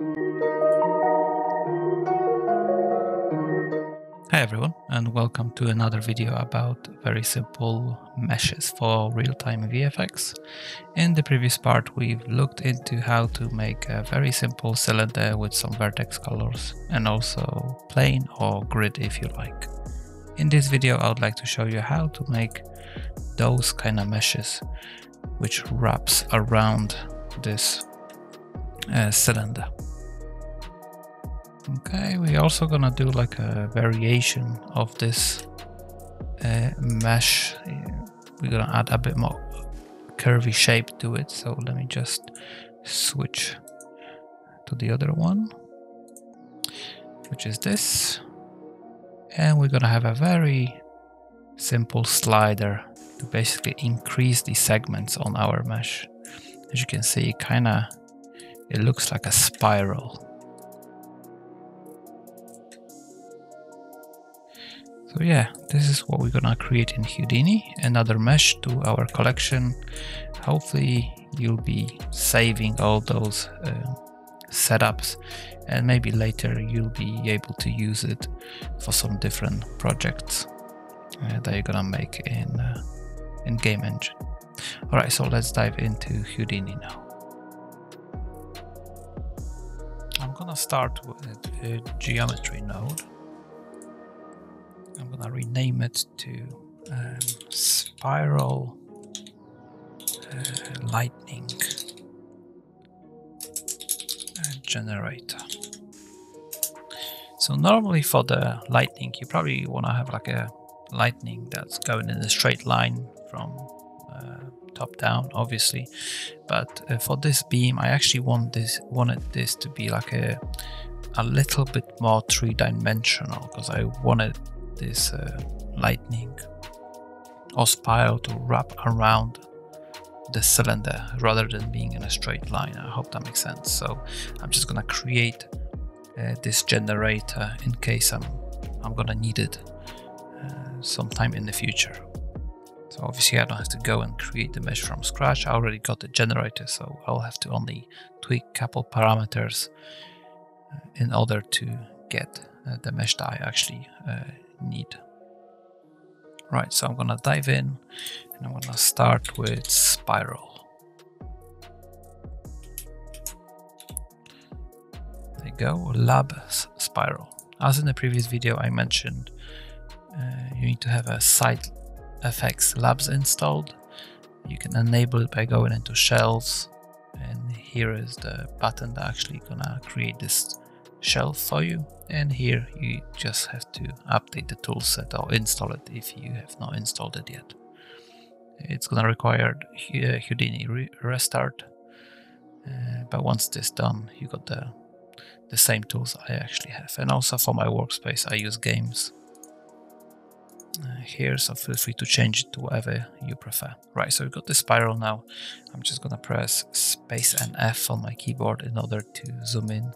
Hi everyone and welcome to another video about very simple meshes for real-time VFX. In the previous part we've looked into how to make a very simple cylinder with some vertex colors and also plane or grid if you like. In this video I would like to show you how to make those kind of meshes which wraps around this uh, cylinder. Okay, we're also gonna do like a variation of this uh, mesh. We're gonna add a bit more curvy shape to it. So let me just switch to the other one, which is this. And we're gonna have a very simple slider to basically increase the segments on our mesh. As you can see, kinda, it looks like a spiral. So yeah, this is what we're gonna create in Houdini, another mesh to our collection. Hopefully you'll be saving all those uh, setups and maybe later you'll be able to use it for some different projects uh, that you're gonna make in, uh, in Game Engine. Alright, so let's dive into Houdini now. I'm gonna start with a geometry node I'm gonna rename it to um, Spiral uh, Lightning Generator. So normally for the lightning, you probably want to have like a lightning that's going in a straight line from uh, top down, obviously. But uh, for this beam, I actually want this wanted this to be like a a little bit more three-dimensional because I wanted this uh, lightning spiral to wrap around the cylinder rather than being in a straight line. I hope that makes sense. So I'm just gonna create uh, this generator in case I'm I'm gonna need it uh, sometime in the future. So obviously I don't have to go and create the mesh from scratch. I already got the generator, so I'll have to only tweak a couple parameters uh, in order to get uh, the mesh that I actually uh, need. Right, so I'm gonna dive in and I'm gonna start with spiral. There you go, lab spiral. As in the previous video I mentioned, uh, you need to have a site FX labs installed. You can enable it by going into shells and here is the button that actually gonna create this shelf for you. And here you just have to update the toolset or install it if you have not installed it yet. It's gonna require uh, Houdini re restart. Uh, but once this done you got the the same tools I actually have. And also for my workspace I use games. Uh, here so feel free to change it to whatever you prefer. Right so we've got the spiral now. I'm just gonna press space and F on my keyboard in order to zoom in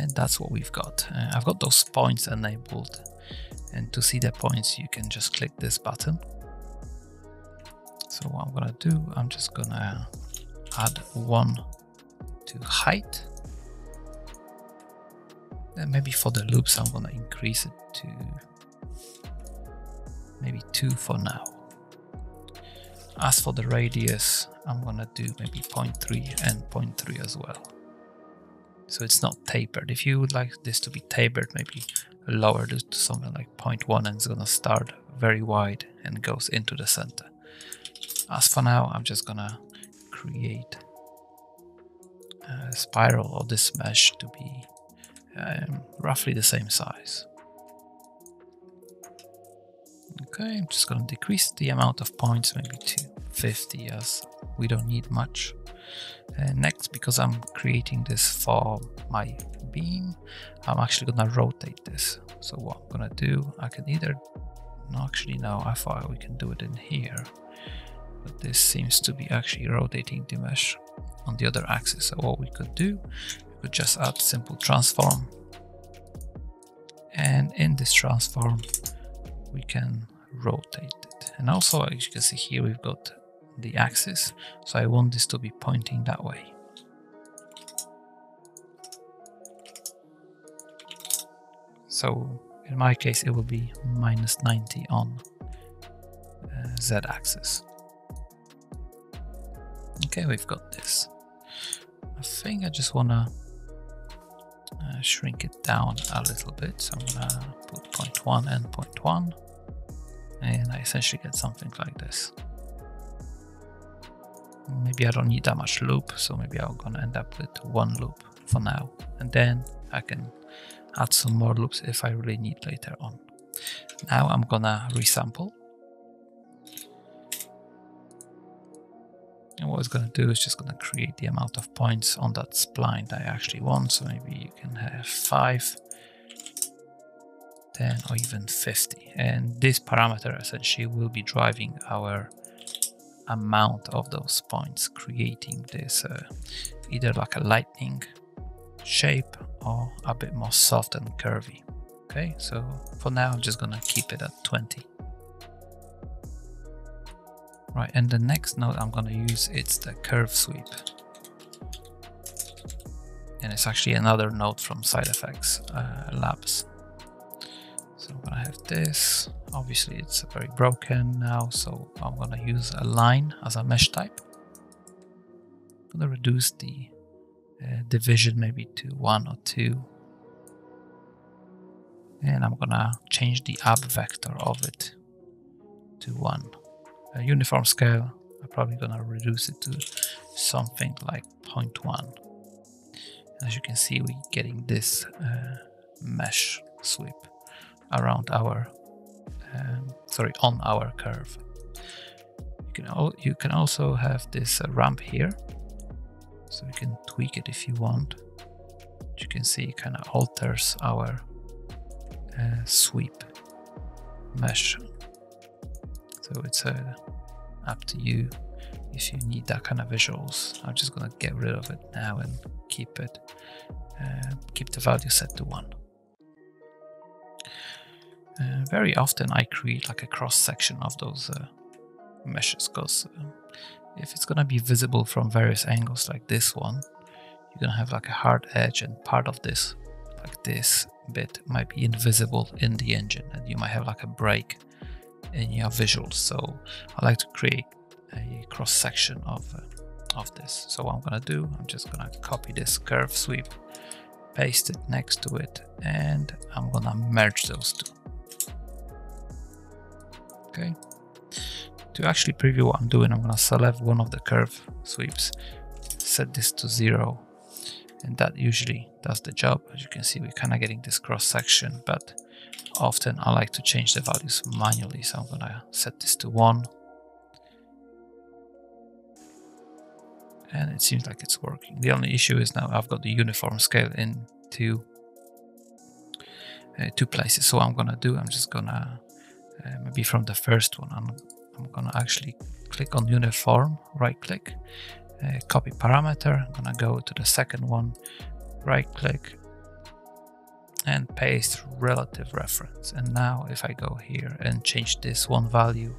and that's what we've got. Uh, I've got those points enabled and to see the points you can just click this button. So what I'm gonna do, I'm just gonna add one to height. And maybe for the loops I'm gonna increase it to maybe two for now. As for the radius, I'm gonna do maybe 0.3 and 0.3 as well so it's not tapered. If you would like this to be tapered, maybe lower this to something like 0.1 and it's gonna start very wide and goes into the center. As for now, I'm just gonna create a spiral of this mesh to be um, roughly the same size. Okay, I'm just gonna decrease the amount of points maybe to 50 as we don't need much. Uh, next, because I'm creating this for my beam, I'm actually gonna rotate this. So what I'm gonna do, I can either, no actually no, I thought we can do it in here, but this seems to be actually rotating the mesh on the other axis. So what we could do, we could just add simple transform. And in this transform, we can rotate it. And also, as you can see here, we've got the axis. So I want this to be pointing that way. So in my case, it will be minus 90 on uh, z-axis. Okay, we've got this. I think I just want to uh, shrink it down a little bit. So I'm going to put 0.1 and 0.1 and I essentially get something like this. Maybe I don't need that much loop, so maybe I'm gonna end up with one loop for now. And then I can add some more loops if I really need later on. Now I'm gonna resample. And what it's gonna do is just gonna create the amount of points on that spline that I actually want. So maybe you can have five, 10 or even 50. And this parameter essentially will be driving our amount of those points, creating this uh, either like a lightning shape or a bit more soft and curvy. Okay, so for now I'm just gonna keep it at 20. Right, and the next node I'm gonna use it's the curve sweep. And it's actually another node from SideFX uh, Labs. I'm gonna have this. Obviously it's very broken now, so I'm gonna use a line as a mesh type. I'm gonna reduce the uh, division maybe to one or two. And I'm gonna change the up vector of it to one. A uniform scale, I'm probably gonna reduce it to something like 0.1. As you can see, we're getting this uh, mesh sweep around our, um, sorry, on our curve. You can, you can also have this uh, ramp here so you can tweak it if you want. But you can see it kind of alters our uh, sweep mesh. So it's uh, up to you if you need that kind of visuals. I'm just gonna get rid of it now and keep it, uh, keep the value set to one. Uh, very often I create like a cross section of those uh, meshes because uh, if it's gonna be visible from various angles like this one, you're gonna have like a hard edge and part of this, like this bit, might be invisible in the engine and you might have like a break in your visuals. So I like to create a cross section of, uh, of this. So what I'm gonna do, I'm just gonna copy this curve sweep, paste it next to it, and I'm gonna merge those two. Okay, to actually preview what I'm doing, I'm gonna select one of the curve sweeps, set this to zero, and that usually does the job. As you can see, we're kind of getting this cross section, but often I like to change the values manually. So I'm gonna set this to one. And it seems like it's working. The only issue is now I've got the uniform scale in two, uh, two places. So what I'm gonna do, I'm just gonna uh, maybe from the first one, I'm I'm gonna actually click on uniform, right click, uh, copy parameter. I'm gonna go to the second one, right click, and paste relative reference. And now if I go here and change this one value,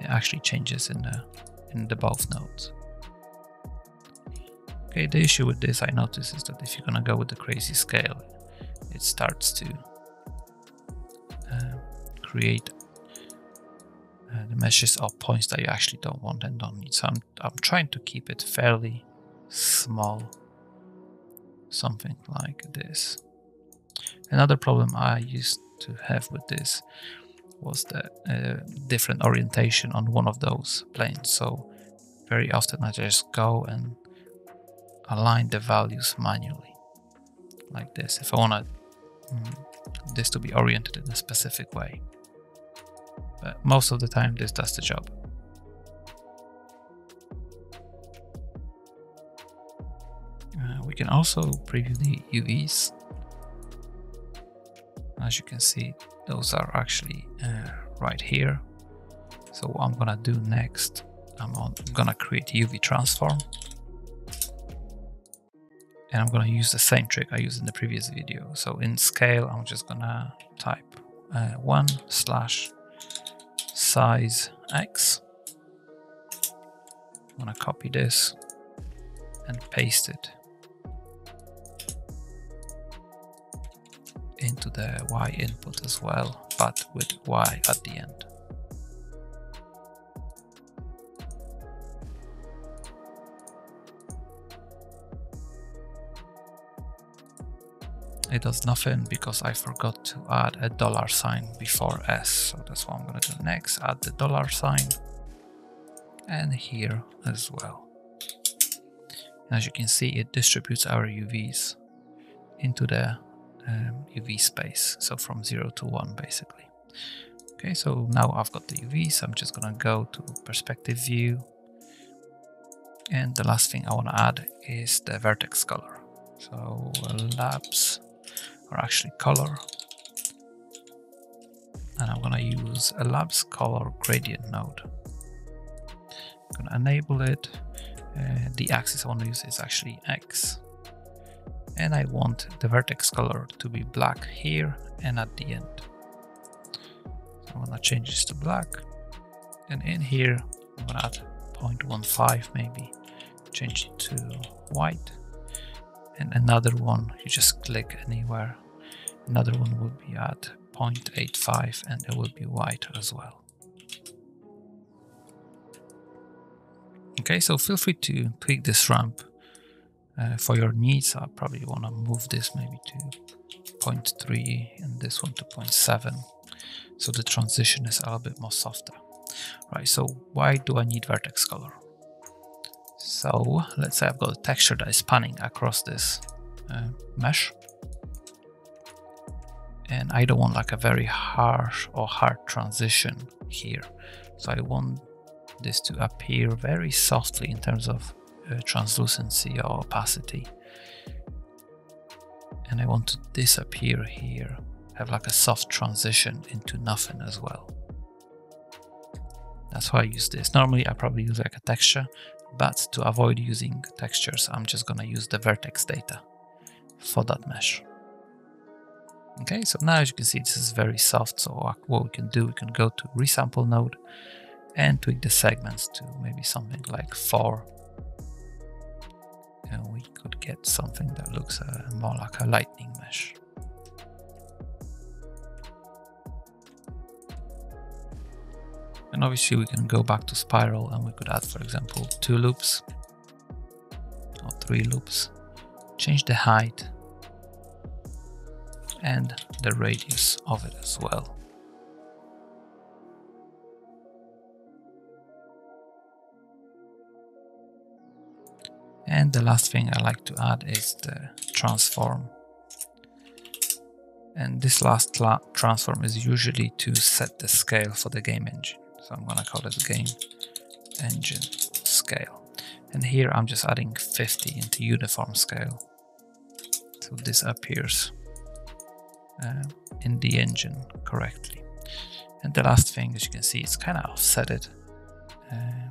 it actually changes in the in the both nodes. Okay, the issue with this I notice is that if you're gonna go with the crazy scale, it starts to uh, create uh, the meshes are points that you actually don't want and don't need. So I'm, I'm trying to keep it fairly small, something like this. Another problem I used to have with this was the uh, different orientation on one of those planes. So very often I just go and align the values manually like this if I want mm, this to be oriented in a specific way but most of the time this does the job. Uh, we can also preview the UVs. As you can see, those are actually uh, right here. So what I'm gonna do next, I'm, on, I'm gonna create UV transform. And I'm gonna use the same trick I used in the previous video. So in scale, I'm just gonna type uh, one slash size X. I'm gonna copy this and paste it into the Y input as well, but with Y at the end. It does nothing because I forgot to add a dollar sign before S. So that's what I'm gonna do next, add the dollar sign and here as well. As you can see, it distributes our UVs into the um, UV space. So from zero to one basically. Okay, so now I've got the UVs. I'm just gonna go to perspective view. And the last thing I wanna add is the vertex color. So labs or actually color. And I'm gonna use a labs color gradient node. I'm gonna enable it. Uh, the axis I want to use is actually X. And I want the vertex color to be black here and at the end. So I'm gonna change this to black. And in here, I'm gonna add 0.15 maybe, change it to white and another one you just click anywhere another one would be at 0.85 and it will be white as well. Okay so feel free to tweak this ramp uh, for your needs. I probably want to move this maybe to 0.3 and this one to 0.7 so the transition is a little bit more softer. Right so why do I need vertex color? So let's say I've got a texture that is panning across this uh, mesh. And I don't want like a very harsh or hard transition here. So I want this to appear very softly in terms of uh, translucency or opacity. And I want to disappear here, have like a soft transition into nothing as well. That's why I use this. Normally I probably use like a texture, but to avoid using textures, I'm just gonna use the vertex data for that mesh. Okay, so now as you can see, this is very soft. So what we can do, we can go to resample node and tweak the segments to maybe something like four. And we could get something that looks uh, more like a lightning mesh. And obviously we can go back to spiral and we could add, for example, two loops or three loops. Change the height and the radius of it as well. And the last thing I like to add is the transform. And this last transform is usually to set the scale for the game engine. So I'm gonna call it game engine scale. And here I'm just adding 50 into uniform scale. So this appears uh, in the engine correctly. And the last thing, as you can see, it's kind of offsetted uh,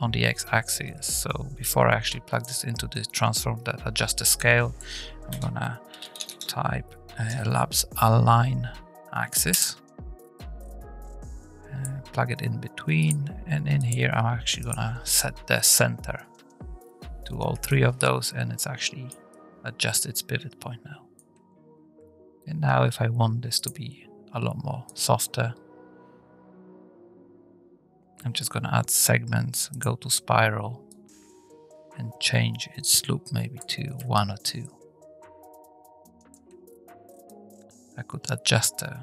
on the x-axis. So before I actually plug this into the transform that adjusts the scale, I'm gonna type uh, labs align axis uh, plug it in between and in here I'm actually gonna set the center to all three of those and it's actually adjust its pivot point now. And now if I want this to be a lot more softer, I'm just gonna add segments, go to spiral and change its loop maybe to one or two. I could adjust the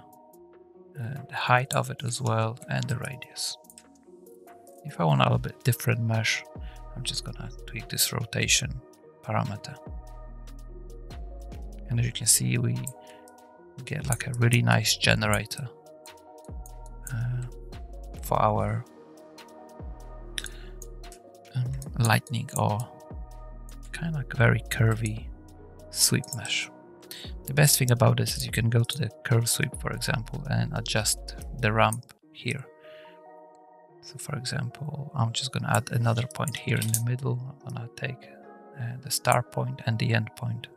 uh, the height of it as well and the radius. If I want a little bit different mesh, I'm just gonna tweak this rotation parameter. And as you can see, we get like a really nice generator uh, for our um, lightning or kind of like very curvy sweep mesh. The best thing about this is you can go to the curve sweep, for example, and adjust the ramp here. So for example, I'm just going to add another point here in the middle. I'm going to take uh, the start point and the end point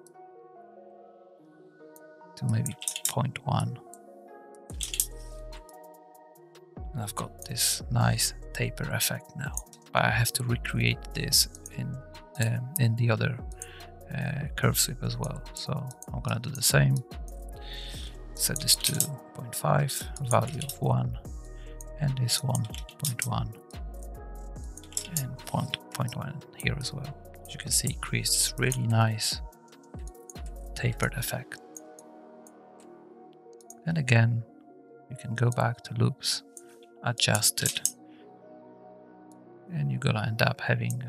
to maybe 0.1. And I've got this nice taper effect now. But I have to recreate this in um, in the other uh, curve sweep as well. So I'm gonna do the same. set this to 0.5, value of 1, and this one 0.1, and 0.1 here as well. As you can see, it creates really nice tapered effect. And again, you can go back to loops, adjust it, and you're gonna end up having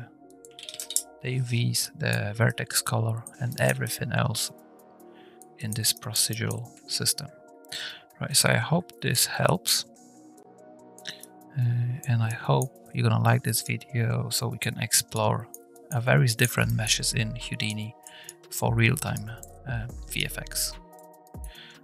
the UVs, the vertex color, and everything else in this procedural system. Right, so I hope this helps. Uh, and I hope you're gonna like this video so we can explore various different meshes in Houdini for real-time uh, VFX.